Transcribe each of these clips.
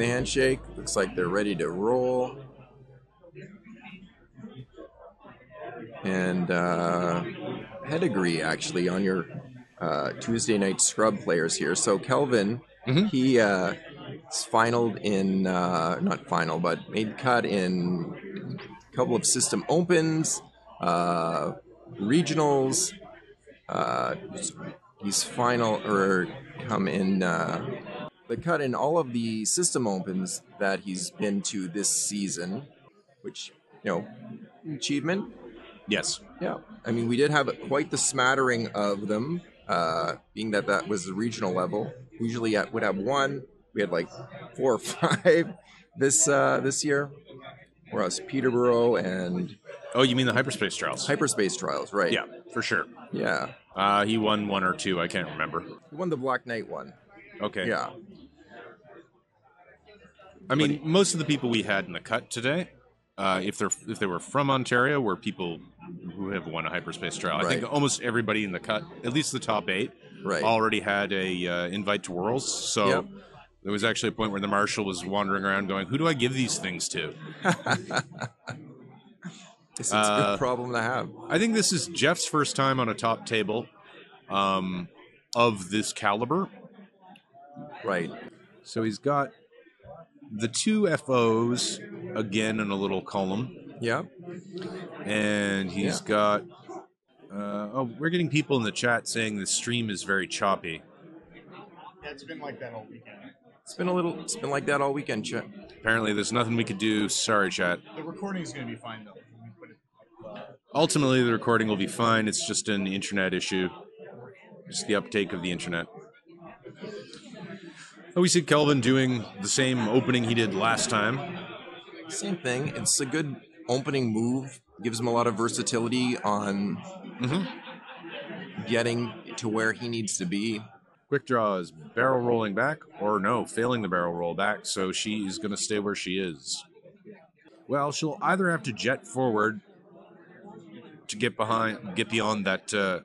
the handshake. Looks like they're ready to roll. And uh, pedigree actually on your uh, Tuesday night scrub players here. So Kelvin, Mhm. he uh, is finaled in uh, not final, but made cut in a couple of system opens, uh, regionals. Uh, he's final or come in uh, the cut in all of the system opens that he's been to this season, which you know achievement. Yes. Yeah, I mean we did have quite the smattering of them, uh, being that that was the regional level. Usually I would have one. We had like four or five this uh, this year, whereas Peterborough and Oh, you mean the hyperspace trials? hyperspace trials, right? yeah, for sure. yeah. Uh, he won one or two. I can't remember. He won the Black Knight one. Okay. Yeah, I mean, most of the people we had in the cut today, uh, if they're if they were from Ontario, were people who have won a hyperspace trial. I think almost everybody in the cut, at least the top eight, right. already had a uh, invite to Worlds. So Yep. there was actually a point where the marshal was wandering around going, "Who do I give these things to?" it's, it's a uh, good problem to have. I think this is Jeff's first time on a top table um, of this caliber. Right. So he's got the two FOs again in a little column. Yeah. and he's Yeah. got. Uh, oh, we're getting people in the chat saying the stream is very choppy. Yeah, it's been like that all weekend. It's been a little. It's been like that all weekend, Chet. Apparently, there's nothing we could do. Sorry, chat. The recording is going to be fine though. We put it, uh, Ultimately, the recording will be fine. It's just an internet issue, just the uptake of the internet. Oh, we see Kelvin doing the same opening he did last time. Same thing. It's a good opening move. Gives him a lot of versatility on Mhm. getting to where he needs to be. Quick draw is barrel rolling back, or no, failing the barrel roll back, so she is going to stay where she is. Well, she'll either have to jet forward to get behind, get beyond that uh,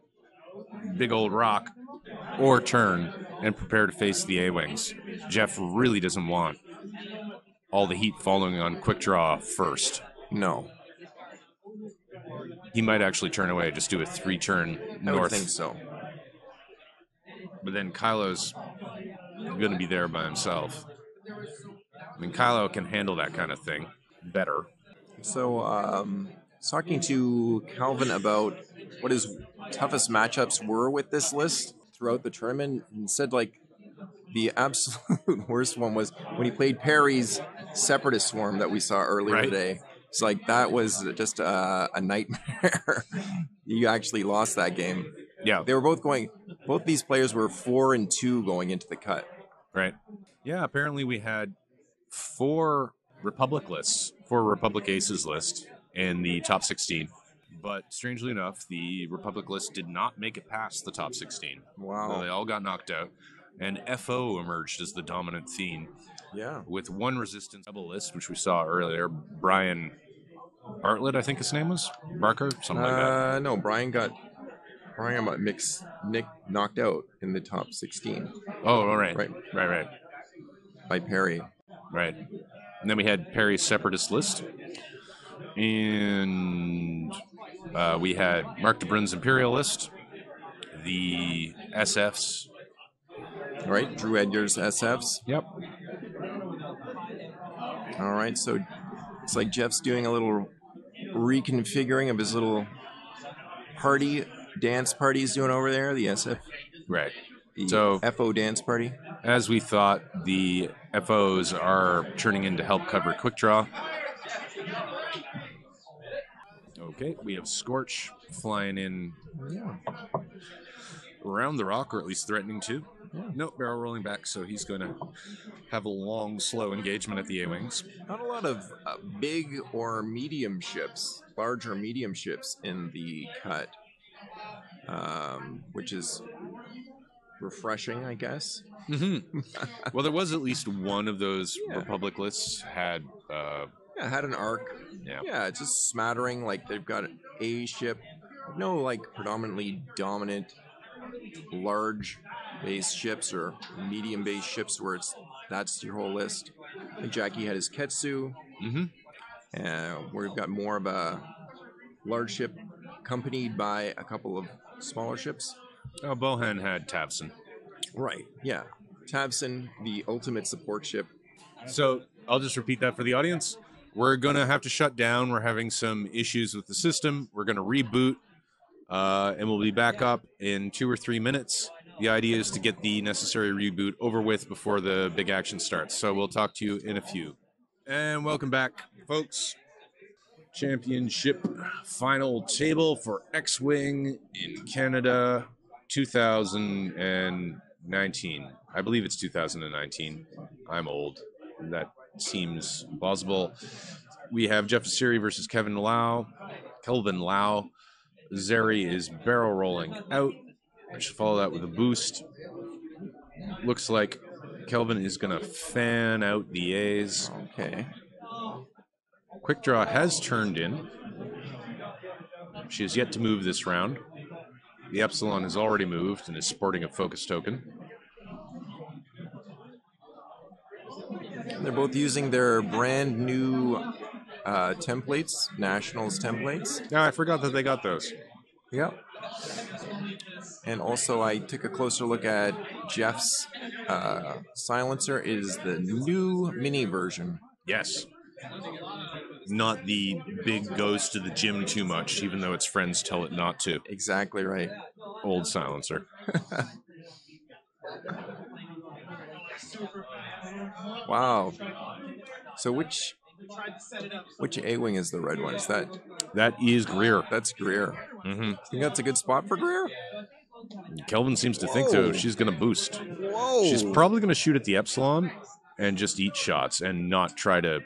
big old rock, or turn and prepare to face the A wings. Jeff really doesn't want all the heat falling on quick draw first. No, He might actually turn away, just do a three turn north. I would think so. But then Kylo's going to be there by himself. I mean, Kylo can handle that kind of thing better. So, um, talking to Kelvin about what his toughest matchups were with this list throughout the tournament, and said like the absolute worst one was when he played Perry's Separatist Swarm that we saw earlier Right. today. It's like that was just a, a nightmare. you actually lost that game. Yeah, They were both going. Both these players were four and two going into the cut. right. Yeah, apparently we had four Republic lists, four Republic Aces list in the top 16. But strangely enough, the Republic list did not make it past the top 16. Wow. They all got knocked out. And FO emerged as the dominant theme. Yeah. with one resistance double list, which we saw earlier. Brian Bartlett, I think his name was Barker, something like that. Uh, no, Brian got Brian got mix Nick knocked out in the top sixteen Oh, all right, right. right, right, by Perry. right. And then we had Perry's separatist list, and uh, we had Mark DeBrun's Imperialist, the SFs. Right, Drew Edgar's SFs. Yep. All right, so it's like Jeff's doing a little reconfiguring of his little party dance party he's doing over there. The SF, Right. the So- FO dance party. As we thought, the FOs are turning in to help cover quick draw. Okay, we have Scorch flying in Yeah. around the rock, or at least threatening to. Nope, barrel rolling back, so he's going to have a long, slow engagement at the A Wings. Not a lot of uh, big or medium ships, large or medium ships in the cut, um, which is refreshing, I guess. Mm-hmm. well, there was at least one of those Yeah. Republic lists had. Uh, Yeah, had an arc. Yeah. Yeah, it's just smattering. Like they've got A ship, no like predominantly dominant large base ships or medium base ships where it's that's your whole list. And Jackie had his Ketsu. Mm-hmm. Uh, we've got more of a large ship accompanied by a couple of smaller ships. Oh, Bohan had Tavson. Right. Yeah. Tavson, the ultimate support ship. So I'll just repeat that for the audience. We're gonna have to shut down. We're having some issues with the system. We're gonna reboot, uh, and we'll be back up in two or three minutes. The idea is to get the necessary reboot over with before the big action starts. So we'll talk to you in a few. And welcome back, folks. Championship final table for X Wing in Canada 2019. I believe it's 2019. I'm old. That seems plausible. We have Jeff Asiri versus Kevin Lau. Kelvin Lau. Zeri is barrel rolling out. I should follow that with a boost. Looks like Kelvin is going to fan out the A's. Okay. Quick draw has turned in. She has yet to move this round. The Epsilon has already moved and is sporting a focus token. They're both using their brand new uh, templates, Nationals templates. Yeah, I forgot that they got those. Yep. And also, I took a closer look at Jeff's uh, silencer. Is the new mini version? Yes. Not the big goes to the gym too much, even though its friends tell it not to. Exactly right. Old silencer. Wow. So which which A wing is the red one? Is that That is Greer. that's Greer? hmm Think that's a good spot for Greer? Kelvin seems to think Whoa. so. She's going to boost. Whoa! She's probably going to shoot at the Epsilon and just eat shots and not try to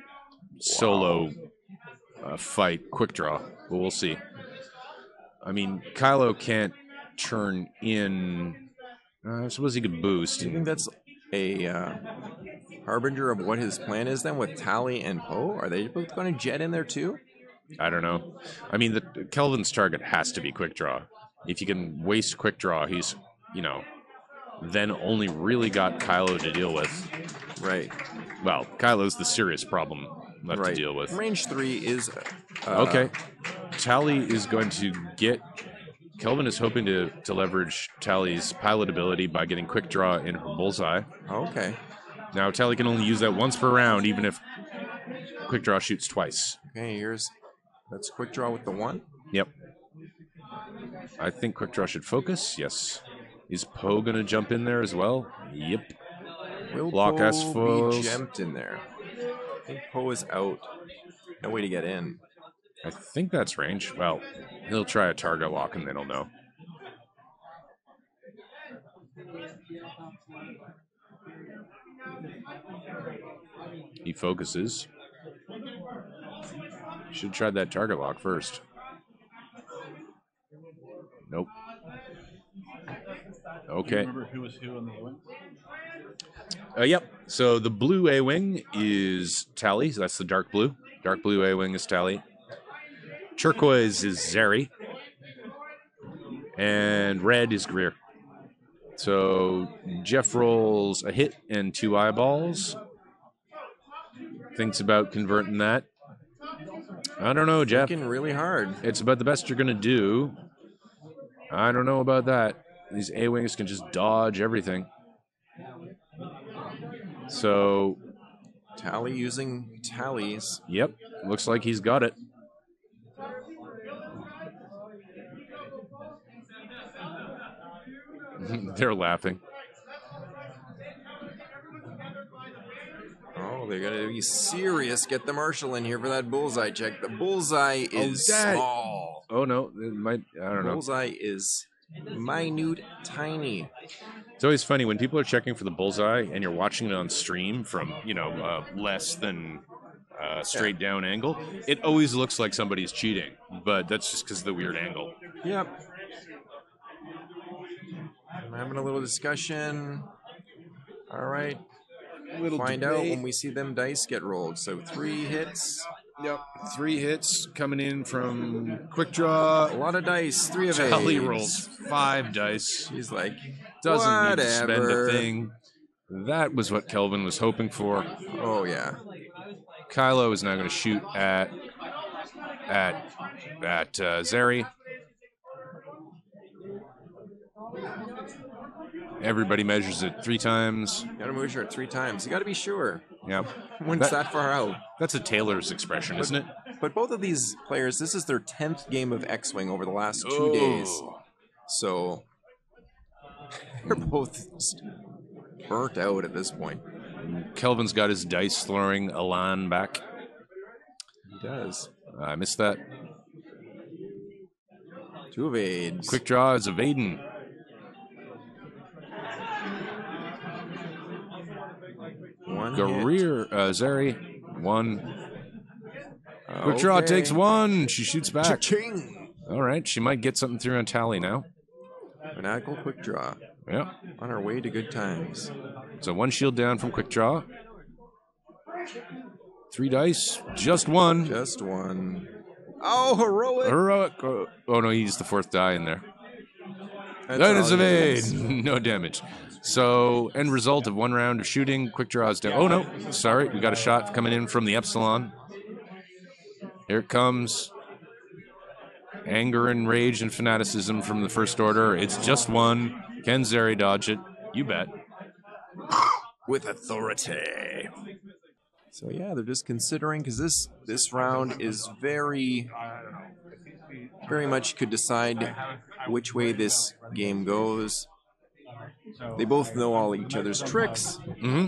solo uh, fight quick draw. But we'll see. I mean, Kylo can't turn in. Uh, I suppose he could boost. Do you think that's a uh, harbinger of what his plan is then with Tally and Poe? Are they both going to jet in there too? I don't know. I mean, the Kelvin's target has to be quick draw. If you can waste quick draw, he's, you know, then only really got Kylo to deal with. Right. Well, Kylo's the serious problem left right. to deal with. Range three is uh, Okay. Tally is going to get. Kelvin is hoping to, to leverage Tally's pilot ability by getting quick draw in her bullseye. Okay. Now, Tally can only use that once per round, even if quick draw shoots twice. Okay. Here's that's quick draw with the one. Yep. I think quick draw should focus. Yes. Is Poe going to jump in there as well? Yep. Will Block Poe S foils. be jumped in there? I think Poe is out. No way to get in. I think that's range. Well, he'll try a target lock and then he'll know. He focuses. Should try that target lock first. Nope. Okay. remember who was who on the A-Wing? Uh, yep. So the blue A wing is Tally. So that's the dark blue. Dark blue A wing is Tally. Turquoise is Zeri. And red is Greer. So Jeff rolls a hit and two eyeballs. Thinks about converting that. I don't know, Jeff. Thinking really hard. It's about the best you're going to do. I don't know about that. These A Wings can just dodge everything. So, Tally using tallies. yep, looks like he's got it. They're laughing. Oh, they're gonna be serious. Get the marshal in here for that bullseye check. The bullseye is Dad. small. Oh no, it might. I don't know. Bullseye is minute, tiny. It's always funny when people are checking for the bullseye and you're watching it on stream from you know uh, less than uh, straight down angle. It always looks like somebody's cheating, but that's just because of the weird angle. Yep. Having a little discussion. All right. Little Find out when we see them dice get rolled. So three hits, Yep, three hits coming in from quick draw. a lot of dice, three of Tally eights. rolls five dice. He's like, Doesn't need to spend a thing. That was what Kelvin was hoping for. Oh yeah. Kylo is now going to shoot at at at uh, Zeri. Everybody measures it three times. You gotta measure it three times. You gotta be sure. Yeah, When it's that far out. that's a Taylor's expression, isn't it? But both of these players, this is their tenth game of X-wing over the last two days. Oh. So they're both burnt out at this point. Kelvin's got his dice throwing Elan back. He does. I missed that. Two evades. Quick draw is evading. One hit. Gareer, uh, Zeri, one. Quick draw Okay. takes one. She shoots back. Cha-ching! All right, she might get something through on tally now. An Fanatical quick draw. Yeah. On our way to good times. So one shield down from quick draw. Three dice, just one. Just one. Oh, heroic! Heroic. Oh, oh, no, he used the fourth die in there. That's That is all it evade. no damage. So end result of one round of shooting. Quick draws down. Oh no, sorry, we got a shot coming in from the Epsilon. Here it comes. Anger and rage and fanaticism from the first order. It's just one. Can Zeri dodge it? You bet. With authority. So yeah, they're just considering because this this round is very, very much could decide which way this game goes. They both know all each other's tricks, hmm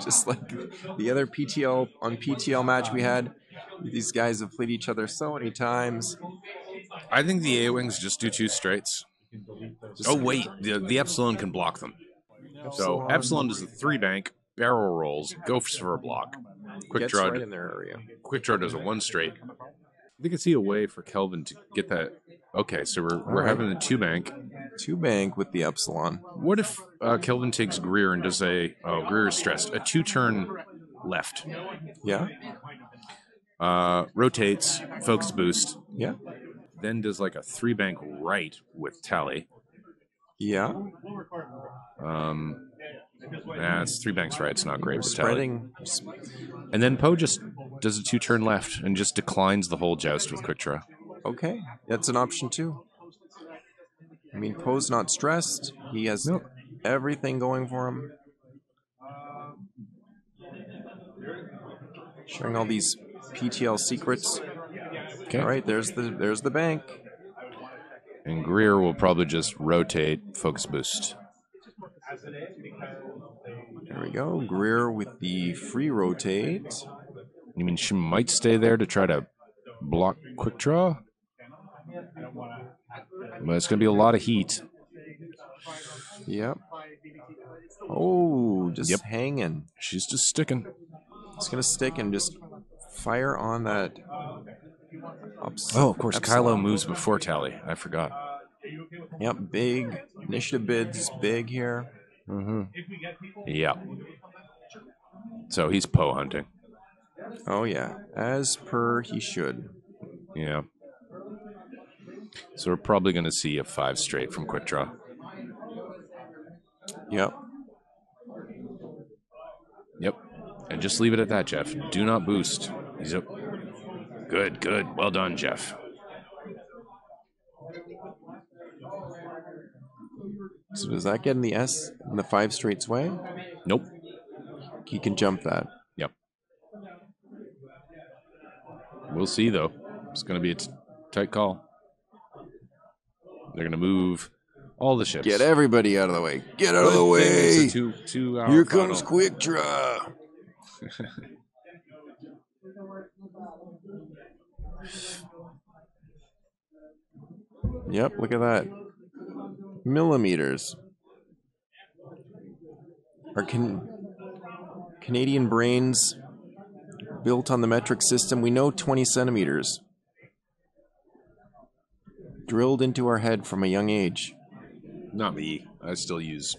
just like the other PTL on PTL match we had. These guys have played each other so many times. I think the A wings just do two straights. Just Oh wait, the, the Epsilon can block them. So Epsilon does the three bank, barrel rolls, goes for a block. Quick draw, right in their area. quick draw does a one straight. I think I see a way for Kelvin to get that. Okay, so we're we're right. having a two bank. Two bank with the Epsilon. What if uh, Kelvin takes Greer and does a oh Greer is stressed a two turn left, Yeah, uh, rotates focus boost, yeah, then does like a three bank right with tally. yeah. Um, nah, it's three banks right. It's not great with tally. And then Poe just does a two turn left and just declines the whole joust with quick draw. Okay, that's an option too. I mean, Poe's not stressed. He has Nope. everything going for him. Sharing all these PTL secrets. Okay. All right, there's the there's the bank. And Greer will probably just rotate focus boost. There we go. Greer with the free rotate. You mean she might stay there to try to block quick draw? But it's going to be a lot of heat. Yep. Oh, just Yep. hanging. She's just sticking. It's gonna stick and just fire on that. ups- Oh, of course, Epsilon. Kylo moves before Tally. I forgot. Yep, big initiative bids, big here. Mm-hmm. Yeah. So he's Poe hunting. Oh yeah, as per he should. Yeah. So we're probably going to see a five straight from quick draw. Yep. Yep. And just leave it at that, Jeff. Do not boost. He's up. Good, good. Well done, Jeff. So does that get in the S in the five straights way? Nope. He can jump that. Yep. We'll see, though. It's going to be a t- tight call. They're going to move all the ships. Get everybody out of the way. Get out of the Good it's a way. Two, two hour Here comes final. quick draw. yep, look at that. Millimeters. Our can- Canadian brains built on the metric system, we know 20 centimeters drilled into our head from a young age. Not me. I still use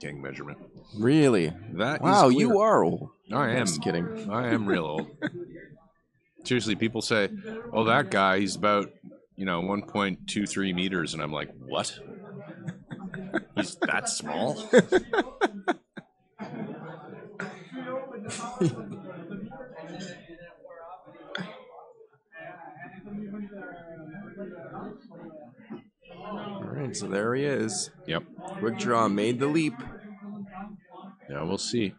king measurement. Really? That wow, you are old. I am. Just kidding. I am real old. Seriously, people say, "Oh, that guy, he's about you know 1.23 meters," and I'm like, "What? he's that small?" Right, so there he is. Yep. Quick draw made the leap. Yeah, we'll see.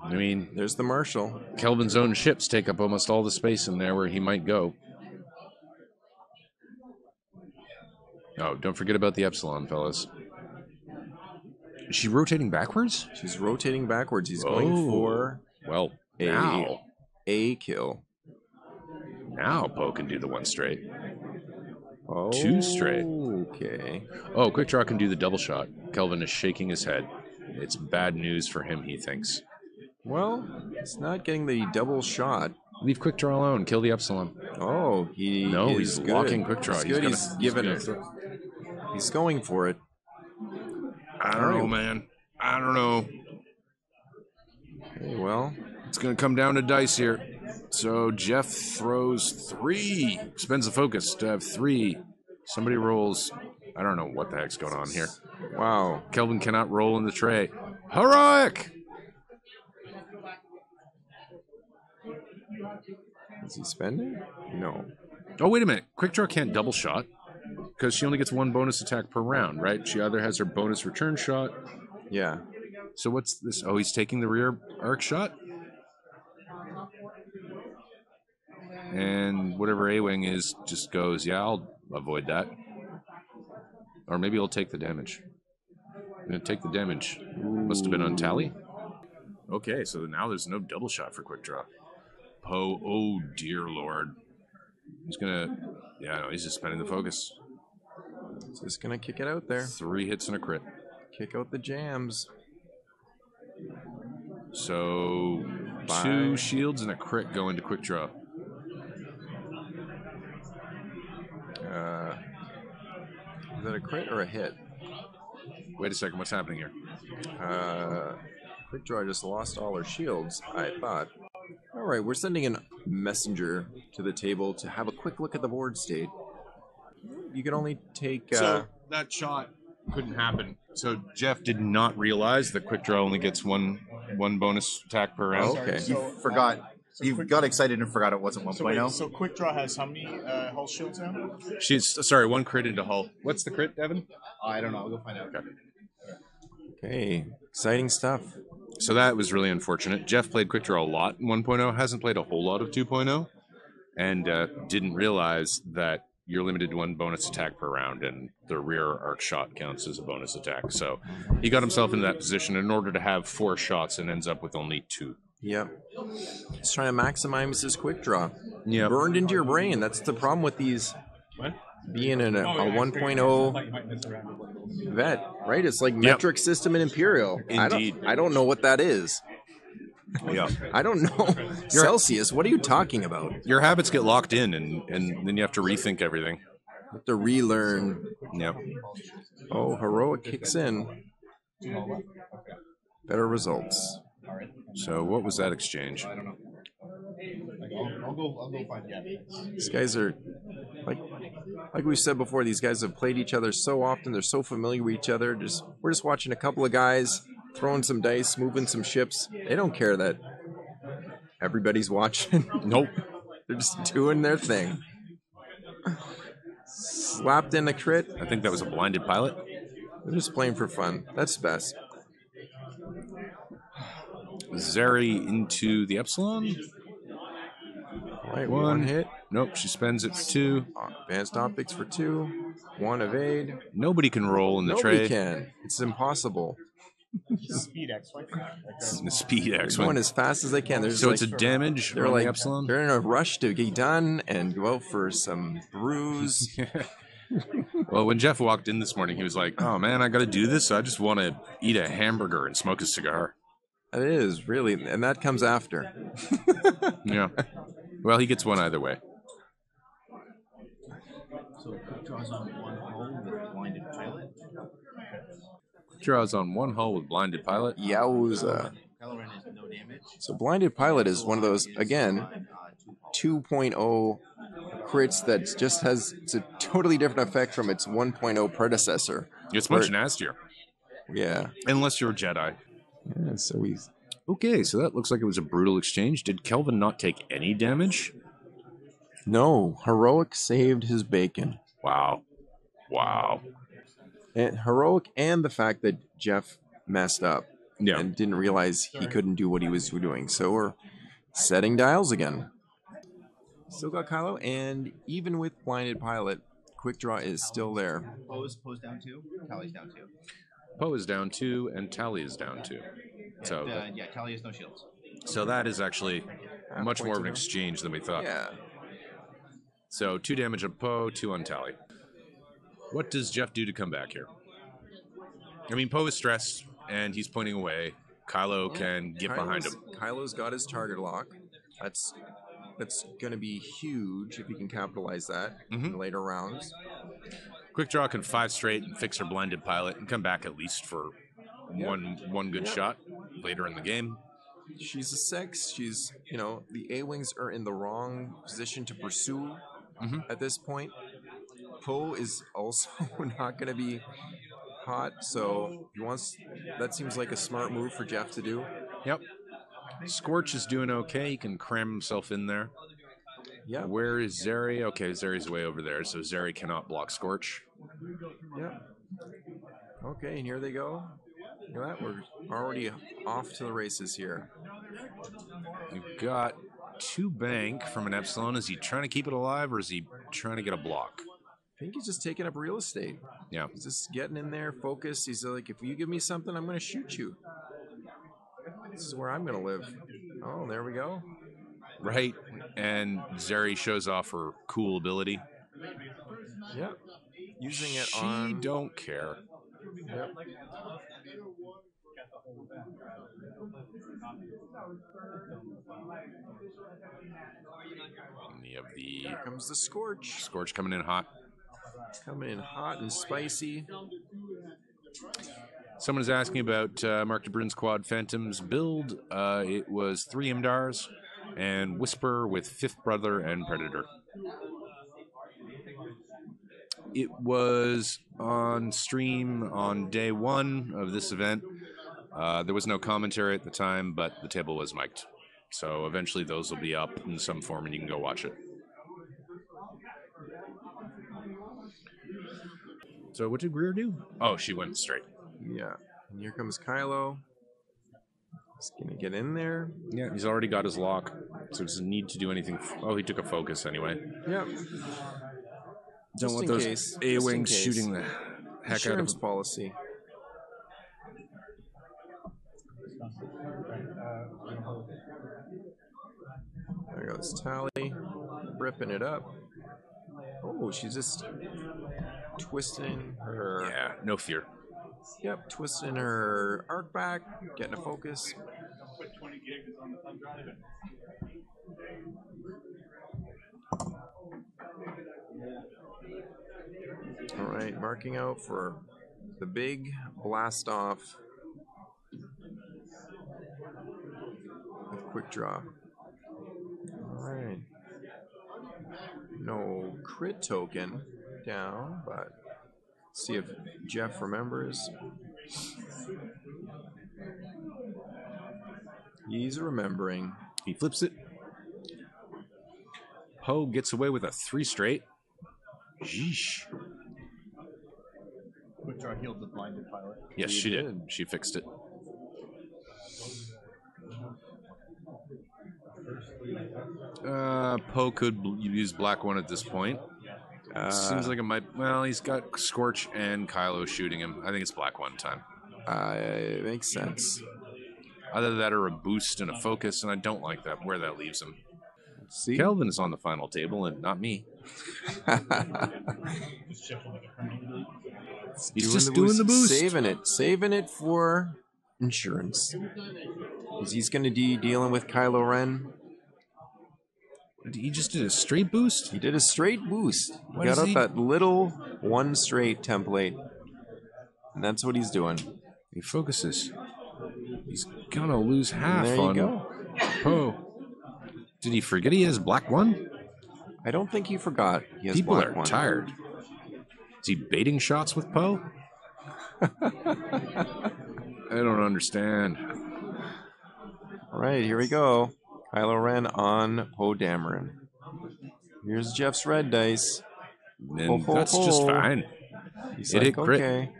I mean, There's the marshal. Kelvin's own ships take up almost all the space in there where he might go. Oh, don't forget about the Epsilon, fellas. Is she rotating backwards? She's rotating backwards. He's going Oh. for Well, a now, a kill. now Poe can do the one straight. Oh, Two straight. Okay. Oh, Quick Draw can do the double shot. Kelvin is shaking his head. It's bad news for him, he thinks. Well, he's not getting the double shot. Leave Quick Draw alone. Kill the Epsilon. Oh, he No, is he's good. locking quick draw. He's He's gonna- He's, he's giving it. He's going for it. I don't know, man. I don't know. Okay, well, It's going to come down to dice here. So Jeff throws three, spends the focus to have three. Somebody rolls. I don't know what the heck's going on here. wow. Kelvin cannot roll in the tray. Heroic! Is he spending? No. Oh, wait a minute. Quick draw can't double shot because she only gets one bonus attack per round, right? She either has her bonus return shot. Yeah. So what's this? Oh, he's taking the rear arc shot? And whatever A Wing is just goes, yeah, I'll avoid that. Or maybe I'll take the damage. I'm going to take the damage. Must have been on tally. Okay, so now there's no double shot for quick draw. Poe, oh dear lord. He's gonna, yeah, no, he's just spending the focus. He's just gonna kick it out there. Three hits and a crit. Kick out the jams. So Bye. two shields and a crit go into quick draw. Is that a crit or a hit? Wait a second, what's happening here? Uh, Quick Draw just lost all her shields, I thought. Alright, we're sending a messenger to the table to have a quick look at the board state. You can only take. Uh, so that shot couldn't happen. So Jeff did not realize that quick draw only gets one one bonus attack per round. Oh, okay. He So, forgot. So he quick- got excited and forgot it wasn't So wait, 1.0. so quick draw has how many uh, hull shields now? She's sorry, one crit into hull. What's the crit, Devin? I don't know. I'll go find out. Okay. okay, exciting stuff. So that was really unfortunate. Jeff played quick draw a lot in 1.0, hasn't played a whole lot of 2.0, and uh, didn't realize that you're limited to one bonus attack per round, and the rear arc shot counts as a bonus attack. So he got himself in that position in order to have four shots and ends up with only two. Yep. He's trying to maximize his Quick Draw. Yeah. Burned into your brain. That's the problem with these What? being in a, Oh, a yeah, I figured 1.0 might- might miss around a little. vet, right? It's like metric system in Imperial. I Indeed. don't, I don't know what that is. Yeah. I don't know. Celsius, what are you talking about? Your habits get locked in, and, and then you have to rethink everything. have to relearn. Yep. Oh, heroic kicks in. Better results. So what was that exchange? Like, I'll, I'll go. I'll go find out. These guys are like like we said before. These guys have played each other so often. They're so familiar with each other. Just we're just watching a couple of guys throwing some dice, moving some ships. They don't care that everybody's watching. Nope. They're just doing their thing. Slapped in a crit. I think that was a blinded pilot. They're just playing for fun. That's best. Zeri into the Epsilon. All right, One. one hit. Nope, she spends it for two. Advanced optics for two. One evade. Nobody can roll in the Nobody tray. can. It's impossible. Speed X, right? Speed They're X going as fast as they can. There's So like, it's a damage they're like the Epsilon. they're in a rush to get done and go out for some brews. Well, when Jeff walked in this morning, he was like, "Oh man, I got to do this. I just want to eat a hamburger and smoke a cigar." It is really, and that comes after. Yeah. Well, he gets one either way. So quick draws on one hole with blinded pilot. Draws on one hull with blinded pilot. Yowza! Caloran is no damage. So blinded pilot is one of those again, Uh, two 2.0 crits that just has it's a totally different effect from its 1.0 predecessor. It's much nastier, Yeah, unless you're a Jedi. Yeah, so he's Okay, so that looks like it was a brutal exchange. Did Kelvin not take any damage? no heroic saved his bacon. Wow. Wow. And heroic and the fact that Jeff messed up Yeah. and didn't realize he couldn't do what he was doing. So we're setting dials again. Still got Kylo, and even with blinded pilot, quick draw is still there. Pose, pose down two. Tally's down two. Poe is down two, and Tally is down two. So, And, uh, that, yeah, Tally has no shields. so that is actually Ah, much more of an points exchange than we thought. Yeah. So two damage on Poe, two on Tally. What does Jeff do to come back here? I mean, Poe is stressed and he's pointing away. Kylo can get behind Kylo's- him. Kylo's got his target lock. That's that's going to be huge if he can capitalize that Mhm. in later rounds. Quick draw can five straight and fix her blinded pilot and come back at least for one one good Yeah. shot later in the game. She's a six. She's you know the A wings are in the wrong position to pursue Mhm. at this point. Poe is also not going to be hot, so he wants. That seems like a smart move for Jeff to do. Yep. Scorch is doing okay. He can cram himself in there. Yeah, Where is Zeri? Okay, Zeri's way over there, so Zeri cannot block Scorch. yeah. Okay, and here they go. Look at that. We're already off to the races here. You've got two bank from an Epsilon. Is he trying to keep it alive or is he trying to get a block? I think he's just taking up real estate. Yeah. He's just getting in there, focused. He's like, if you give me something, I'm going to shoot you. This is where I'm going to live. Oh, there we go. Right. And Zeri shows off her cool ability. Yeah. Using it she on. don't care. Yep. You have the Here comes the scorch. Scorch coming in hot. Coming in hot and spicy. Someone is asking about uh, Mark DeBruyn's Quad Phantoms build. Uh, it was three Imdaars and Whisper with Fifth Brother and Predator. It was on stream on day one of this event. Uh, there was no commentary at the time, but the table was mic'd. So eventually those will be up in some form and you can go watch it. So what did Greer do? Oh, she went straight. Yeah. And here comes Kylo. He's going to get in there. Yeah, he's already got his lock, so he doesn't need to do anything. F- oh, he took a focus anyway. Yep. Don't Just want in those case. A Just in wings case. shooting the heck out of Insurance him. policy. There goes Tally, ripping it up. Oh, she's just twisting her. Yeah, no fear. Yep, twisting her arc back, getting a focus. All right, marking out for the big blast off with quick draw. All right. No crit token down, but see if Jeff remembers. He's remembering. He flips it. Poe gets away with a three straight. Yeesh. Quick draw healed the blinded pilot. Yes, she did. did. She fixed it. Uh, Poe could bl- use black one at this point. Uh, Seems like it might. Well, he's got Scorch and Kylo shooting him. I think it's black one time. uh, it makes sense. Either that or a boost and a focus, and I don't like that where that leaves him. See, Kelvin is on the final table and not me. He's just doing the boost. saving it, saving it for insurance. he's going to be dealing with Kylo Ren. He just did a straight boost. He did a straight boost. He What got is out he- that little one straight template, and that's what he's doing. He focuses. He's gonna lose half there you on go. Poe. Did he forget he has black one? I don't think he forgot. He has People black are one. tired. Is he baiting shots with Poe? I don't understand. All right, here we go. Kylo Ren on Poe Dameron. Here's Jeff's red dice. And Ho, ho, that's just fine. He's It like, okay.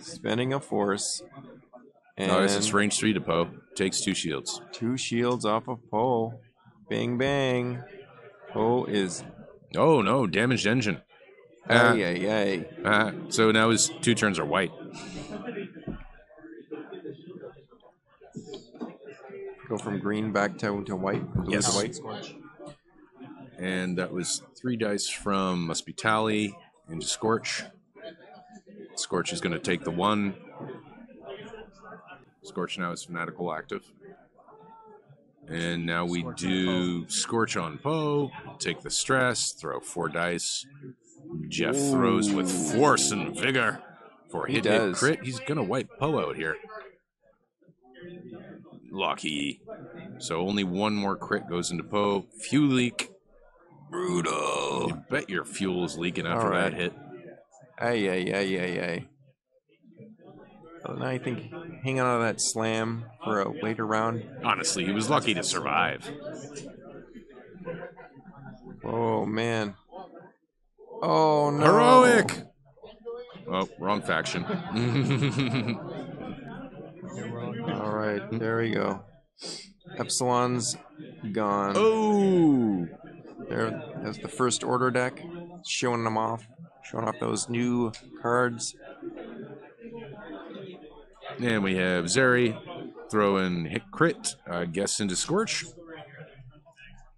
Spending a force. And Oh, it's range three to Poe. Takes two shields. two shields off of Poe. Bang, bang. Poe is. Oh no, damaged engine. Ah, Ay, ay, ay. ah. so now his two turns are white. Go from green back to, to white. blue Yes. to white. Scorch. And that was three dice from must be Tally into Scorch. Scorch is going to take the one. Scorch now is fanatical active. And now we Scorch on do Scorch on Poe. Take the stress. Throw four dice. Jeff throws with force and vigor for He hit hit crit. He's going to wipe Poe out here. Lucky. So only one more crit goes into Poe. Fuel leak. Brutal. You bet your fuel is leaking after right. that hit. Ay, ay, ay, ay, ay. Well, now I think hang on to that slam for a later round. Honestly, he was lucky to survive. Oh, man. Oh, no. Heroic. Oh, wrong faction. All right, there we go. Epsilon's gone. oh. There, that's the first order deck, showing them off, showing off those new cards. And we have Zeri throwing hit crit, I guess, into Scorch.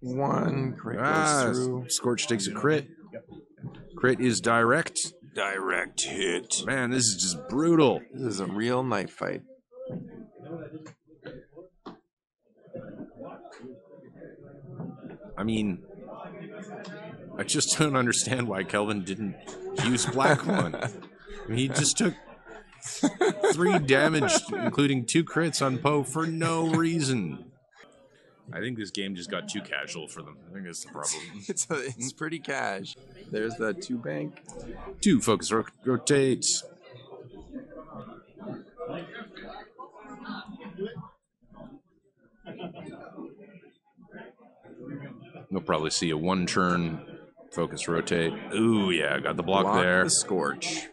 One crit Ah, goes through. Scorch takes a crit. Crit is direct. Direct hit. Man, this is just brutal. This is a real knife fight. I mean, I just don't understand why Kelvin didn't use Black One. I mean, he just took three damage, including two crits on Poe for no reason. I think this game just got too casual for them. I think that's the problem. It's a, it's pretty cash. There's the two bank. Two focus ro- rotates. You'll probably see a one turn focus rotate. Ooh, yeah, got the block, block there. The scorch.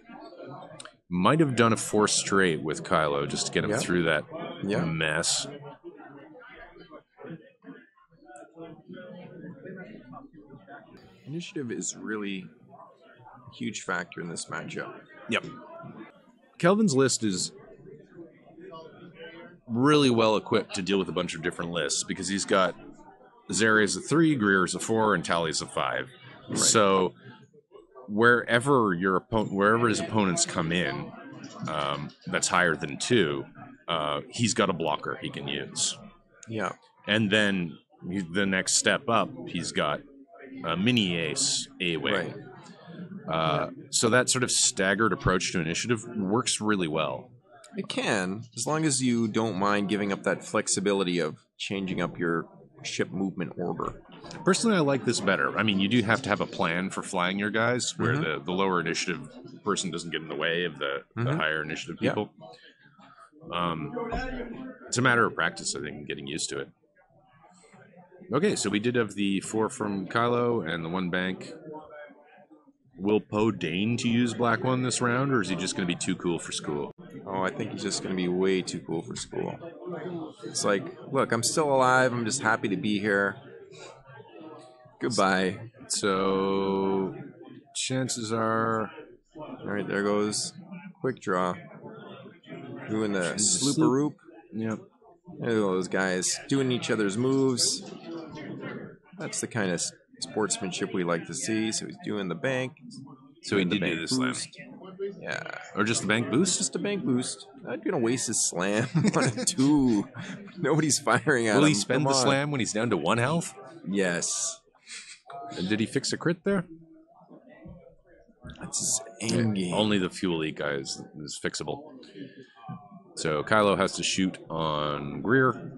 Might have done a four straight with Kylo just to get him Yeah. through that Yeah. mess. Initiative is really a huge factor in this matchup. Yep. Kelvin's list is really well equipped to deal with a bunch of different lists because he's got Zeri as a three, Greer as a four, and Tally as a five. So wherever your opponent, wherever his opponents come in, um, that's higher than two, uh, he's got a blocker he can use. Yeah. And then he- the next step up, he's got a mini ace A wing. Right. Uh, so that sort of staggered approach to initiative works really well. It can, as long as you don't mind giving up that flexibility of changing up your ship movement order. Personally, I like this better. I mean, you do have to have a plan for flying your guys, where Mhm. the, the lower initiative person doesn't get in the way of the, the Mhm. higher initiative Yeah. people. Um, it's a matter of practice, I think, getting used to it. Okay, so we did have the four from Kylo and the one bank. Will Poe deign to use Black One this round, or is he just going to be too cool for school? Oh, I think he's just going to be way too cool for school. It's like, look, I'm still alive. I'm just happy to be here. Goodbye. So, chances are All right, there goes quick draw. Doing the Sloop. slooparoop. Yep. There those guys doing each other's moves. That's the kind of sportsmanship we like to see. So he's doing the bank. So he did do the slam. Yeah, Or just the bank boost? just a bank boost. Not gonna waste his slam on a two. Nobody's firing at Will him. he spend Come the on. slam when he's down to one health? Yes, And did he fix a crit there? that's his end game. Only the fuel leak guy is, is fixable. So Kylo has to shoot on Greer.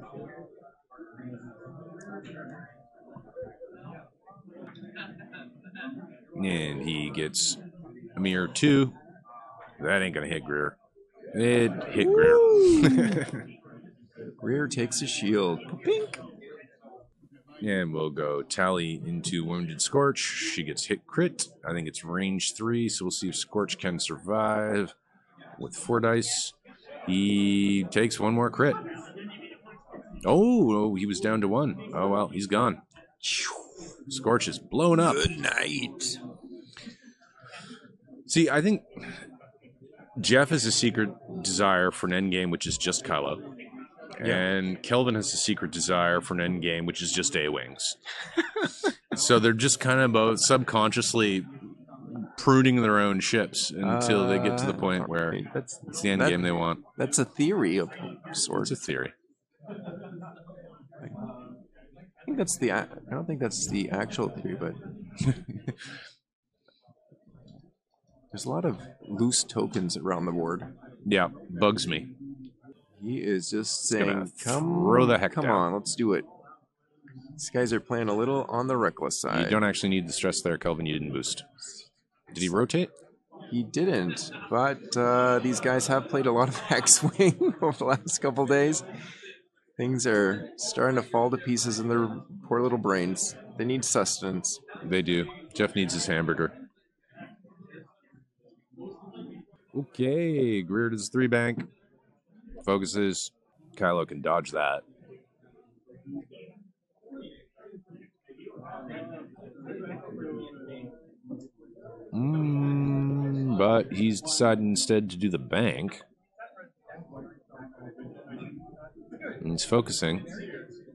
And he gets a mere two. That ain't gonna hit Greer. It hit Greer. Greer takes a shield. Pink. and we'll go Tallie into Wounded Scorch. She gets hit crit. I think it's range three, so we'll see if Scorch can survive with four dice. He takes one more crit. Oh, oh, he was down to one. Oh, well, he's gone. Scorch is blown up. Good night. See, I think Jeff has a secret desire for an end game, which is just Kylo. And Kelvin has a secret desire for an end game, which is just A Wings. so they're just kind of both subconsciously pruning their own ships until they get to the Uh, point where okay, that's it's the end that- game they want. that's a theory of It's sorts. a theory. I think that's the. I don't think that's the actual theory, but there's a lot of loose tokens around the board. Yeah, bugs me. He is just saying, "Come, throw the heck come down." on, let's do it." These guys are playing a little on the reckless side. You don't actually need the stress there, Kelvin. You didn't boost. Did he rotate? He didn't, but uh, these guys have played a lot of X-wing over the last couple days. Things are starting to fall to pieces in their poor little brains. They need sustenance. They do. Jeff needs his hamburger. Okay, Greer does three bank. Focuses. Kylo can dodge that. Mm, but he's decided instead to do the bank. And he's focusing.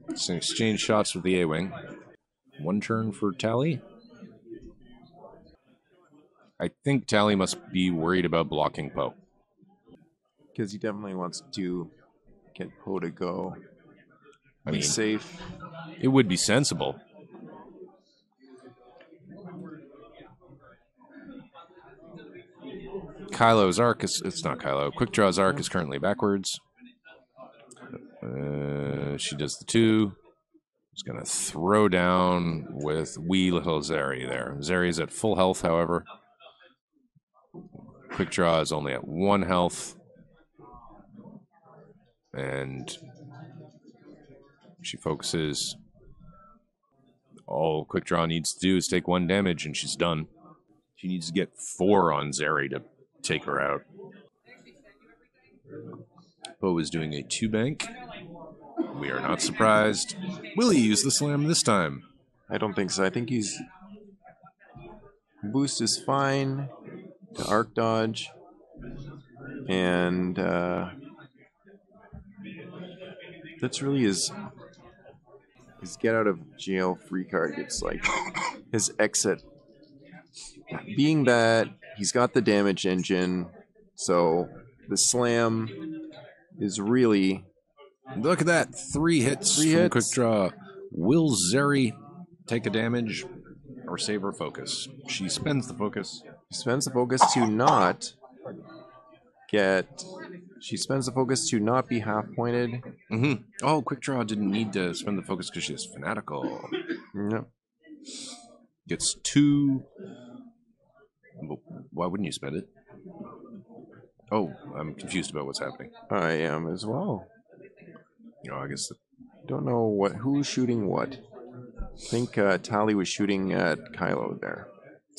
He's exchange shots with the A Wing. One turn for Tallie. I think Tallie must be worried about blocking Poe. Because he definitely wants to get Poe to go. I Be mean, safe. it would be sensible. Kylo's arc is it's not Kylo. Quick Draw's arc is currently backwards. Uh, she does the two. She's gonna throw down with wee little Zeri there. Zeri is at full health, however. Quick Draw is only at one health. And she focuses. All Quick Draw needs to do is take one damage, and she's done. She needs to get four on Zeri to take her out. Poe is doing a two bank. We are not surprised. Will he use the slam this time? I don't think so. I think he's boost is fine. The arc dodge and uh, that's really his his get out of jail free card. It's like his exit. Being that he's got the damage engine, so the slam is really Look at that. Three hits Three hits. Quick Draw. Will Zeri take a damage or save her focus? She spends the focus. She spends the focus to not get. She spends the focus to not be half pointed. hmm Oh, Quick Draw didn't need to spend the focus because she's fanatical. Yep. Gets two. Well, Why wouldn't you spend it? Oh, I'm confused about what's happening. I am as well. You know, I guess the, Don't know what who's shooting what. I think uh, Tallie was shooting at Kylo there.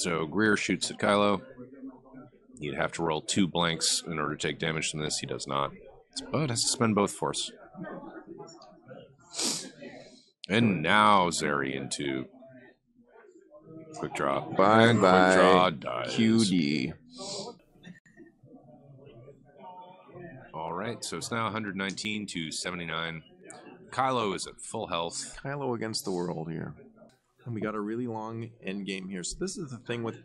So Greer shoots at Kylo. He'd have to roll two blanks in order to take damage from this. He does not. But has to spend both force. And now Zeri into quick draw. Bye and bye, quick draw dies. QD. All right, so it's now 119 to 79. Kylo is at full health. Kylo against the world here. And we got a really long end game here. So this is the thing with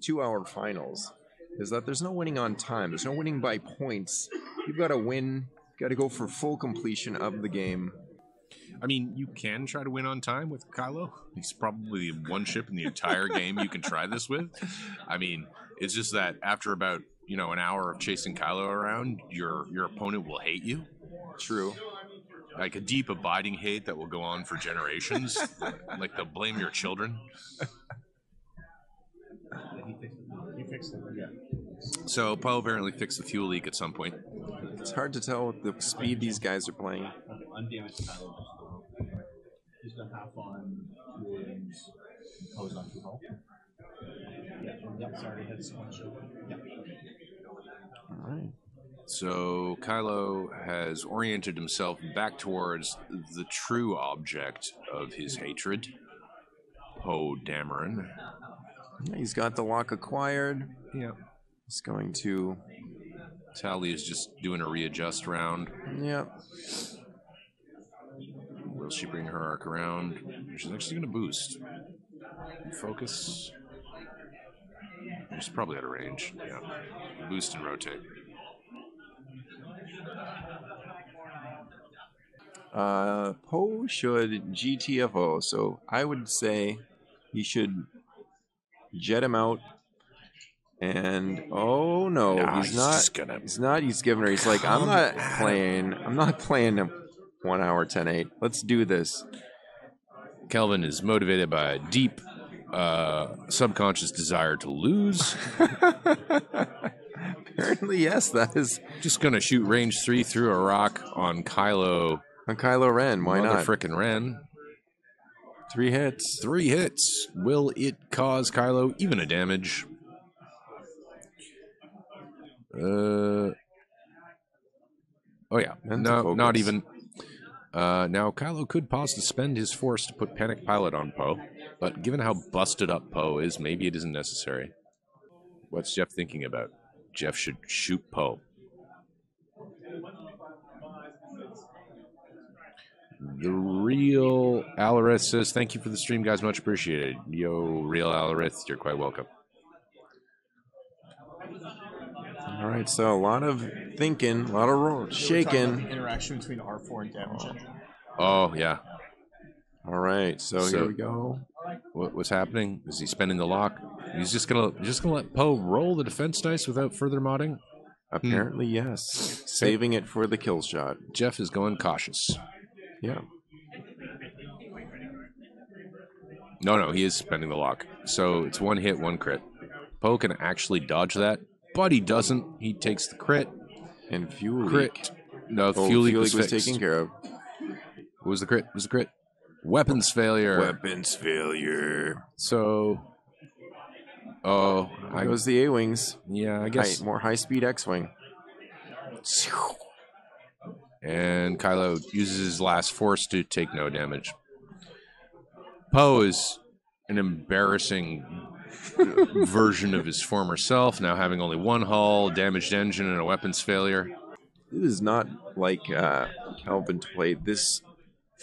two-hour finals, is that there's no winning on time. There's no winning by points. You've got to win. You've Got to go for full completion of the game. I mean, you can try to win on time with Kylo. He's probably the one ship in the entire game you can try this with. I mean, it's just that after about you know an hour of chasing Kylo around, your your opponent will hate you, True. Like a deep, abiding hate that will go on for generations. like they'll blame your children. He fixed it. He fixed it. Yeah. So Poe apparently fixed the fuel leak at some point. It's hard to tell with the speed these guys are playing. Okay, undamaged Kylo. He's done half on two Williams, Poe's on two hull. Yeah, yep, sorry, has one show. Yep. All right. So Kylo has oriented himself back towards the true object of his hatred, Poe Dameron. He's got the lock acquired. Yeah. He's going to. Tallie is just doing a readjust round. Yep. Will she bring her arc around? She's actually going to boost. Focus. She's probably out of range. Yeah. Boost and rotate. Uh, Poe should GTFO, so I would say he should jet him out. And oh no, Nah, he's, he's not. gonna- He's not. He's giving her. He's like, I'm not playing. I'm not playing a one hour ten eight. Let's do this. Kelvin is motivated by a deep uh, subconscious desire to lose. Apparently, yes, that is Just going to shoot range three through a rock on Kylo. on Kylo Ren. Why not? Frickin' Ren. Three hits. Three hits. Will it cause Kylo even a damage? Uh. Oh yeah. No, not even. Uh, now Kylo could pause to spend his force to put Panic Pilot on Poe, but given how busted up Poe is, maybe it isn't necessary. What's Jeff thinking about? Jeff should shoot Poe. The real Alarith says, "Thank you for the stream, guys. Much appreciated." Yo, real Alarith, you're quite welcome. All right, so a lot of thinking, a lot of ro- shaking. Interaction between R4 and damage engine. Oh yeah, All right, so, So- here we go. what, what's happening? Is he spending the lock? He's just gonna just gonna let Poe roll the defense dice without further modding. Apparently, hmm. yes. Saving it for the kill shot. Jeff is going cautious. Yeah. No, no, he is spending the lock. So it's one hit, one crit. Poe can actually dodge that, but he doesn't. He takes the crit. And fuel Crit. leak. No, Oh, fuel leak was, was taken care of. What was the crit? What was the crit? Weapons failure. Weapons failure. So, oh, I There goes the A wings. yeah, I guess. more high speed X wing. And Kylo uses his last force to take no damage. Poe is an embarrassing version of his former self, now having only one hull, damaged engine, and a weapons failure. It is not like uh, Kelvin to play this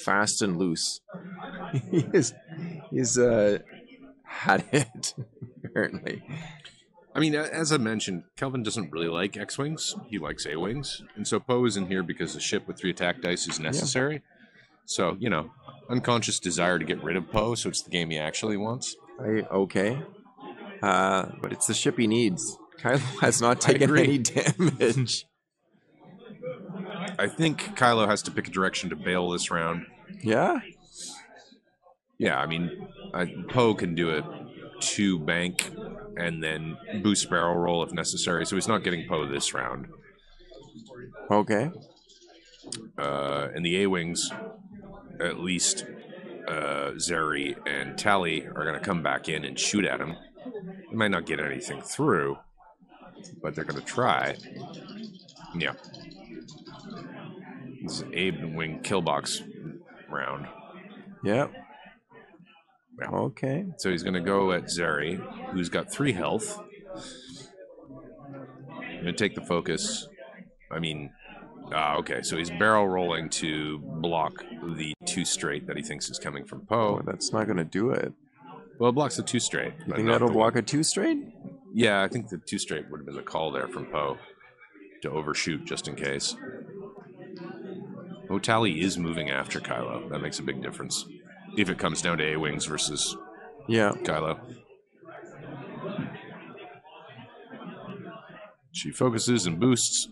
fast and loose. he is, he's uh, had it apparently. I mean, as I mentioned, Kelvin doesn't really like X Wings. He likes A Wings. And so Poe is in here because the ship with three attack dice is necessary. So, you know, unconscious desire to get rid of Poe, so it's the game he actually wants. I, okay, uh, but it's the ship he needs. Kylo has not taken any damage. I think Kylo has to pick a direction to bail this round. yeah, Yeah, I mean, I, Poe can do a two bank and then boost barrel roll if necessary. So he's not getting Poe this round. okay. Uh, and the A Wings, at least uh, Zeri and Tallie, are going to come back in and shoot at him. They might not get anything through, but they're going to try. Yeah. This is A Wing kill box round. Yep. Yeah. Okay. So he's going to go at Zeri, who's got three health. I'm going to take the focus. I mean, ah, okay. So he's barrel rolling to block the two straight that he thinks is coming from Oh, Poe. that's not going to do it. Well, it blocks the two straight. You think that'll block a two straight? Yeah, I think the two straight would have been the call there from Poe to overshoot just in case. Otali is moving after Kylo. That makes a big difference. If it comes down to A Wings versus Yeah. Kylo. She focuses and boosts.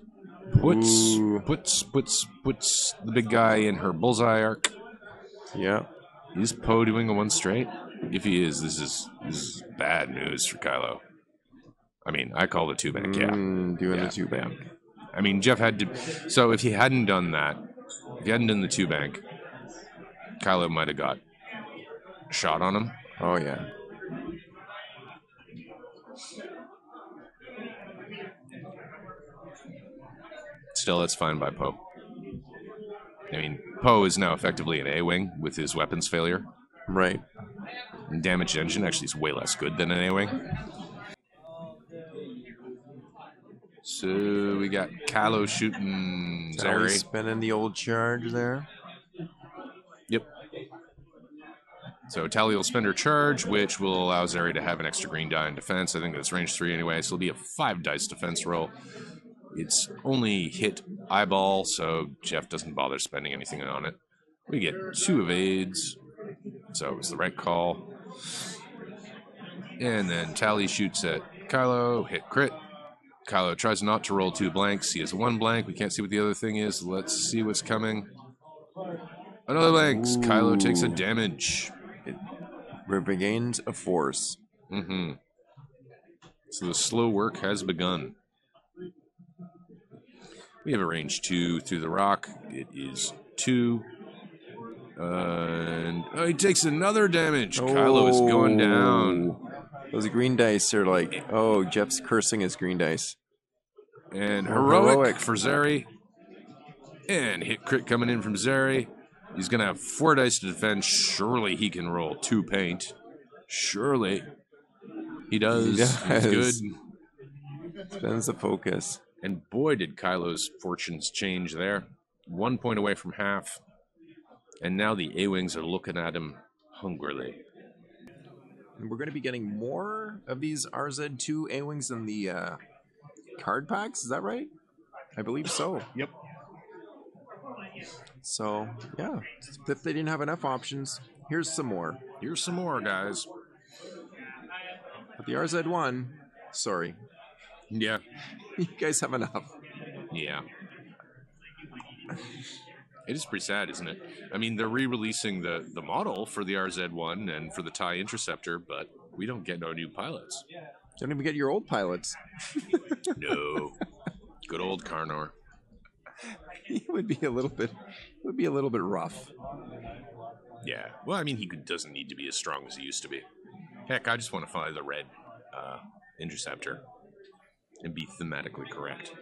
Puts Ooh. puts puts puts the big guy in her bullseye arc. Yeah. Is Poe doing a one straight? If he is, this is this is bad news for Kylo. I mean, I call the two bank, yeah. Mm, doing Yeah, the two bank. I mean, Jeff had to. So if he hadn't done that, if he hadn't done the two bank, Kylo might have got shot on him. Oh yeah. Still, that's fine by Poe. I mean, Poe is now effectively an A wing with his weapons failure. Right. And damaged engine actually is way less good than an A wing. So we got Kylo shooting Zari Zeri. spinning the old charge there. Yep. So Tallie will spend her charge, which will allow Zeri to have an extra green die in defense. I think that's range three anyway, so it'll be a five dice defense roll. It's only hit eyeball, so Jeff doesn't bother spending anything on it. We get two evades, so it was the right call. And then Tallie shoots at Kylo, hit crit. Kylo tries not to roll two blanks. He has one blank. We can't see what the other thing is. Let's see what's coming. Another blank. Kylo takes a Ooh. damage. Regains a force. hmm So the slow work has begun. We have a range two through the rock. It is two. and oh, he takes another damage. Kylo is going down. Oh. Those green dice are like, oh, Jeff's cursing his green dice. And heroic, heroic. for Zeri. And hit crit coming in from Zeri. He's going to have four dice to defend. Surely he can roll two paint. Surely. He does. He He's does. good. Spends the focus. And boy, did Kylo's fortunes change there. One point away from half. And now the A Wings are looking at him hungrily. And we're going to be getting more of these RZ2 A Wings than the uh, card packs. Is that right? I believe so. Yep. So, yeah. If they didn't have enough options, here's some more. Here's some more, guys. But the RZ1, sorry. Yeah. You guys have enough. Yeah. It is pretty sad, isn't it? I mean, they're re-releasing the the model for the RZ1 and for the TIE Interceptor, but we don't get no new pilots. Don't even get your old pilots. No. Good old Carnor. He would be a little bit would be a little bit rough. Yeah. Well, I mean, he doesn't need to be as strong as he used to be. Heck, I just want to fly the red uh, Interceptor and be thematically correct.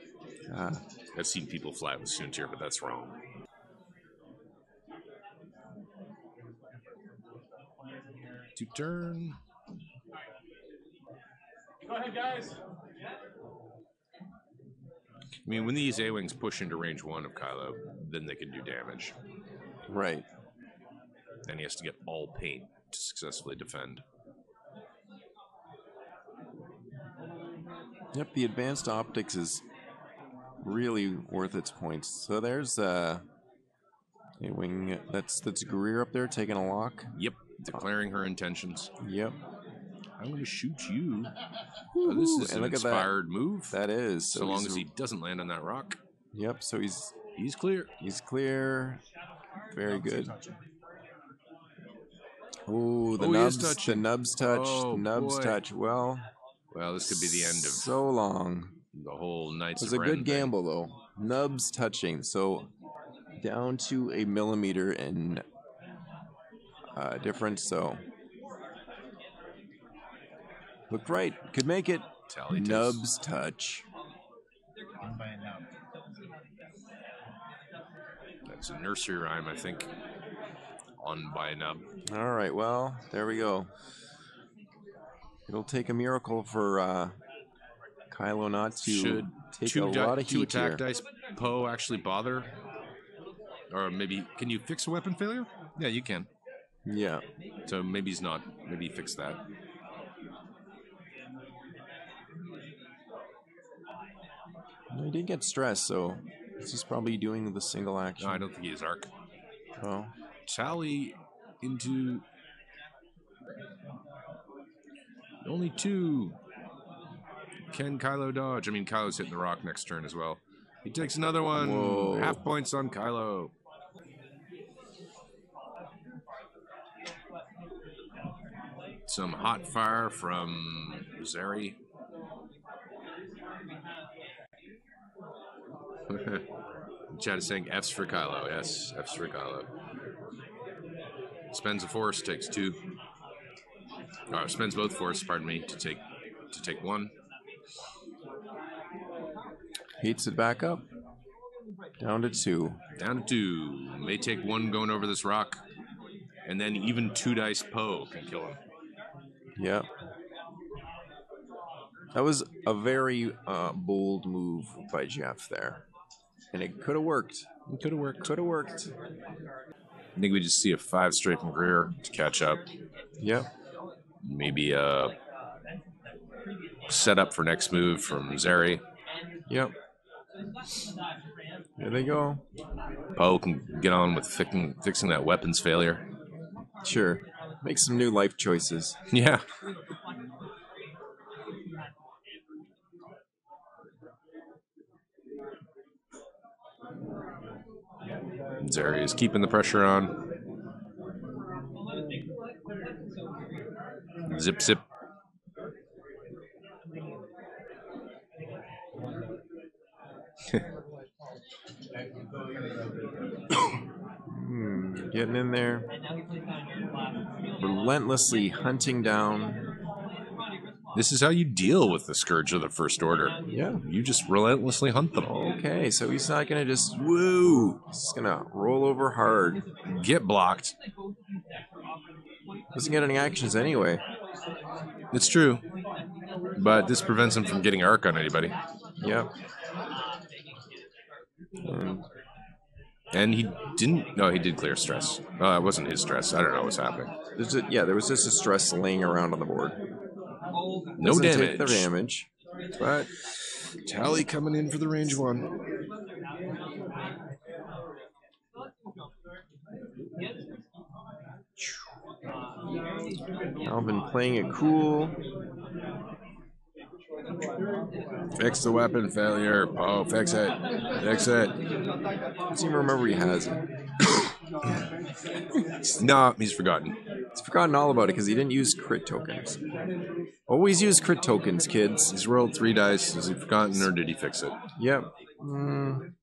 Uh, I've seen people fly with Soontir, but that's wrong. To turn. Go ahead, guys. I mean, when these A Wings push into range one of Kylo, then they can do damage. right. Then he has to get all paint to successfully defend. Yep, the advanced optics is really worth its points. So there's uh, a wing that's that's Greer up there taking a lock. Yep, declaring her intentions. Yep. I'm going to shoot you. Oh, this is and an at that. inspired move. That is. so long as he doesn't land on that rock, Yep. So he's he's clear. he's clear. Very good. Ooh, the Oh, nubs. The nubs touch. Oh, nubs boy. touch. Well, Well, this could be the end of so long. the whole Knights It was a good thing. gamble though. Nubs touching. So down to a millimeter in uh, difference. So looked right. Could make it. Tallie. Nubs touch. One by a nub. That's a nursery rhyme, I think. On by a nub. All right. Well, there we go. It'll take a miracle for uh, Kylo not to Should take two, a lot of two heat attack here. dice Poe actually bother? Or maybe can you fix a weapon failure? Yeah, you can. Yeah. So maybe he's not. Maybe he fixed that. He didn't get stressed, so he's probably doing the single action. No, I don't think he is arc. Oh. Tallie into only two. Can Kylo dodge? I mean, Kylo's hitting the rock next turn as well. He takes another one. Whoa. Half points on Kylo. Some hot fire from Zeri. Chad is saying F's for Kylo. Yes, F's for Kylo. Spends a force, takes two. Or spends both force, pardon me, to take to take one. Heats it back up. Down to two. Down to two. May take one going over this rock. And then even two dice Poe can kill him. Yep. That was a very uh, bold move by Jeff there. And it could have worked. It could have worked. Could have worked. I think we just see a five straight from Greer to catch up. Yep. Maybe a set up for next move from Zeri. Yep. There they go. Poe can get on with fixing, fixing that weapons failure. Sure. Make some new life choices. Yeah. Is keeping the pressure on. Zip zip. Hmm, getting in there. Relentlessly hunting down. This is how you deal with the scourge of the first order. Yeah. You just relentlessly hunt them. Okay, so he's not gonna just woo. He's gonna roll over hard. Get blocked. Doesn't get any actions anyway. It's true. But this prevents him from getting arc on anybody. Yep. And And he didn't. No, he did clear stress. Uh, it wasn't his stress. I don't know what's happening. there's a, yeah, there was just a stress laying around on the board. No Doesn't damage. Take the damage, but Tallie coming in for the range one. Alvin playing it cool. Fix the weapon failure. Oh, fix it. Fix it. Doesn't even remember he has it. No, he's forgotten. He's forgotten all about it because he didn't use crit tokens. Always use crit tokens, kids. He's rolled three dice. Has he forgotten or did he fix it? Yep. Mm,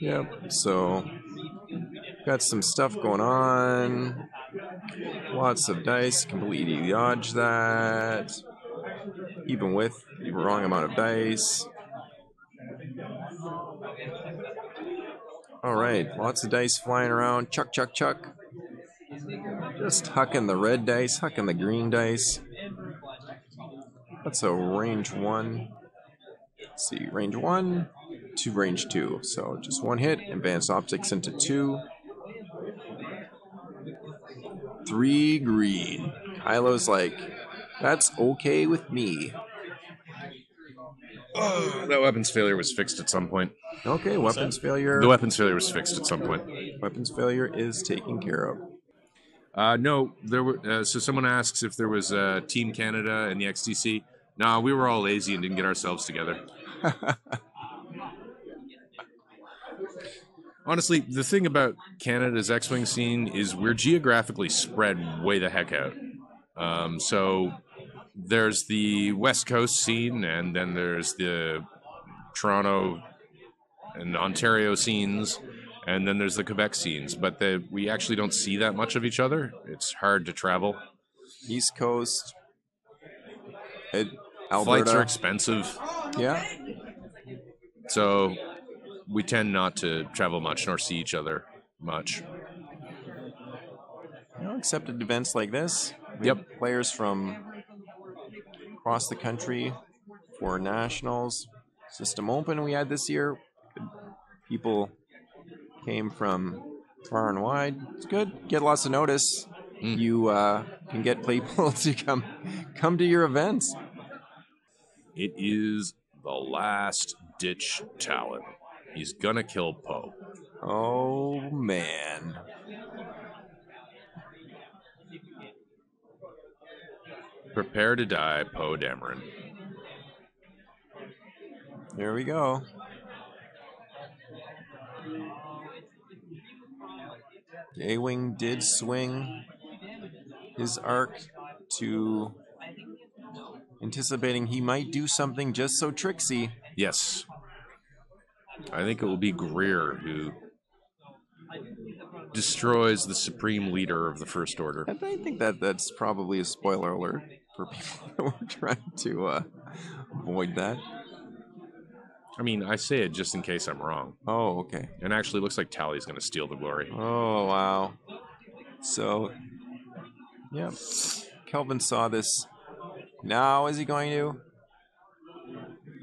yep. So got some stuff going on. Lots of dice. Completely dodge that. Even with the wrong amount of dice. All right, lots of dice flying around. Chuck, chuck, chuck. Just hucking the red dice, hucking the green dice. That's a range one. Let's see, range one to range two. So just one hit, advanced optics into two. Three green. Kylo's like, that's okay with me. Oh, that weapons failure was fixed at some point. Okay, weapons failure. The weapons failure was fixed at some point. Weapons failure is taken care of. Uh, no, there were. Uh, so someone asks if there was uh, Team Canada and the XTC. Nah, we were all lazy and didn't get ourselves together. Honestly, the thing about Canada's X-wing scene is we're geographically spread way the heck out. Um, so there's the West Coast scene, and then there's the Toronto and Ontario scenes, and then there's the Quebec scenes. But the, we actually don't see that much of each other. It's hard to travel. East Coast. It, Flights are expensive, yeah. so we tend not to travel much nor see each other much. You know, except at events like this. Yep. Players from across the country for nationals. System Open we had this year. People came from far and wide. It's good. Get lots of notice. Mm. You uh, can get people to come come to your events. It is the last ditch Talon. He's gonna kill Poe. Oh man. Prepare to die, Poe Dameron. There we go. A Wing did swing his arc to anticipating he might do something just so tricksy. Yes. I think it will be Greer who destroys the supreme leader of the First Order. I think that that's probably a spoiler alert for people that were trying to uh, avoid that. I mean, I say it just in case I'm wrong. Oh, okay. And actually, looks like Tallie's going to steal the glory. Oh, wow. So, yeah. Kelvin saw this. Now, is he going to?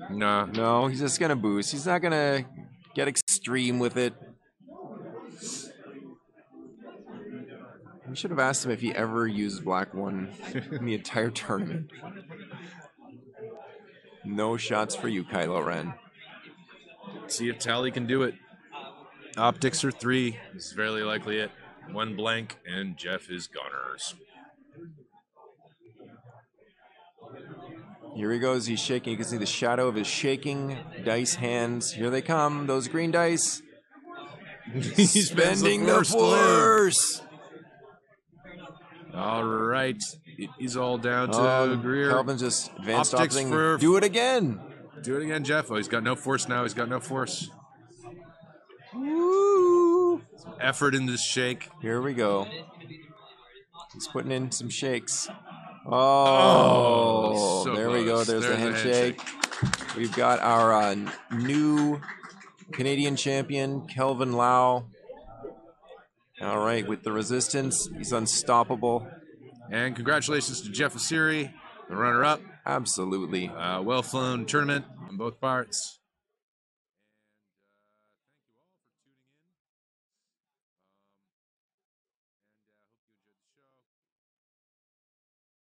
Nah, No, he's just going to boost. He's not going to get extreme with it. We should have asked him if he ever used Black One in the entire tournament. No shots for you, Kylo Ren. see if Tallie can do it. Optics are three. This is fairly likely it. One blank, and Jeff is goners. Here he goes. He's shaking. You can see the shadow of his shaking dice hands. Here they come. Those green dice. He's Bending the force. All right. It is all down to Um, Greer. Kelvin's just advanced Optics opting. for- Do it again. Do it again, Jeff. Oh, he's got no force now. He's got no force. Woo. Effort in this shake. Here we go. He's putting in some shakes. Oh, so there we go. close. There's, the There's the handshake. We've got our uh, new Canadian champion, Kelvin Lau. All right, with the resistance, he's unstoppable. And congratulations to Jeff Asiri, the runner up. Absolutely. Uh, well flown tournament on both parts.